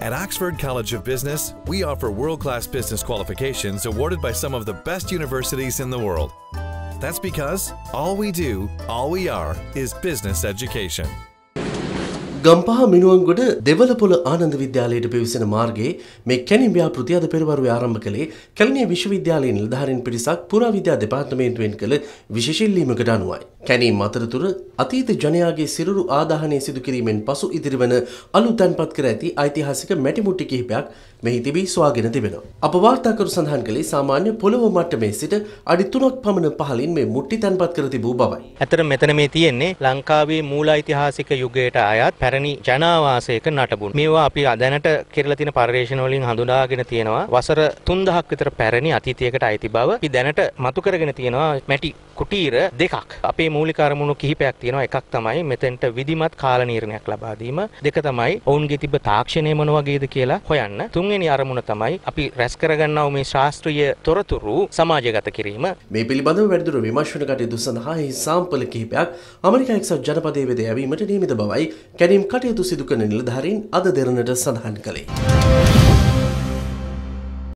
At Oxford College of Business, we offer world class business qualifications awarded by some of the best universities in the world. That's because all we do, all we are, is business education. Gampaha Minuwangoda දෙවලපොළ Ananda විද්‍යාලයට පිවිසෙන මාර්ගයේ මේ කැනිම් ව්‍යාපෘති අද පෙරවරුව ආරම්භ කළේ කැලණිය විශ්වවිද්‍යාලයේ නිලධාරීන් පිරිසක් පුරාවිද්‍යා දෙපාර්තමේන්තුවෙන් කළ විශේෂිල්ලීමකට අනුවයි. කැනීම් අතරතුර අතීත ජනයාගේ සිරුරු ආදාහනය සිදු කිරීමෙන් පසු ඉදිරිවන අලු තැන්පත් කර ඇති ඓතිහාසික මැටිමුට්ටි කිහිපයක් මෙහි තිබී ස්වාගෙන තිබෙනවා. අප වාර්තාකරු සඳහන් කළේ සාමාන්‍ය පොළොව මට්ටමේ සිට අඩි තුනක් පමණ පහළින් මේ මුට්ටි තැන්පත් කර තිබූ බවයි. ඇතර මෙතන මේ තියෙන්නේ ලංකාවේ මූලයිතිහාසික යුගයට අයත් පැරණි ජනාවාසයක නටබුන්. මේවා අපි දැනට කෙරලා තියෙන පර්යේෂණ වලින් හඳුනාගෙන තියෙනවා වසර 3000ක් විතර පැරණි අතීතයකට අයිති බව. අපි දැනට මතු කරගෙන තියෙනවා මැටි කුටීර දෙකක්. අපේ මූලික අරමුණු කිහිපයක් තියෙනවා. එකක් තමයි මෙතෙන්ට විධිමත් කාල නිර්ණයක් ලබා දීම. දෙක තමයි ඔවුන්ගේ තිබ්බ තාක්ෂණය මොන වගේද කියලා හොයන්න. තුන්වෙනි අරමුණ තමයි අපි රැස් කරගන්නා මේ ශාස්ත්‍රීය තොරතුරු සමාජගත කිරීම. මේ පිළිබඳව වැඩිදුර විමර්ශන කටයුතු සඳහා එහි සාම්පල කිහිපයක් ඇමරිකා එක්සත් ජනපදයේ වෙත යැවීමට නියමිත බවයි කැනීම් කටයුතු සිදු කරන නිලධාරීන් අද දෙරණට සඳහන් කළේ.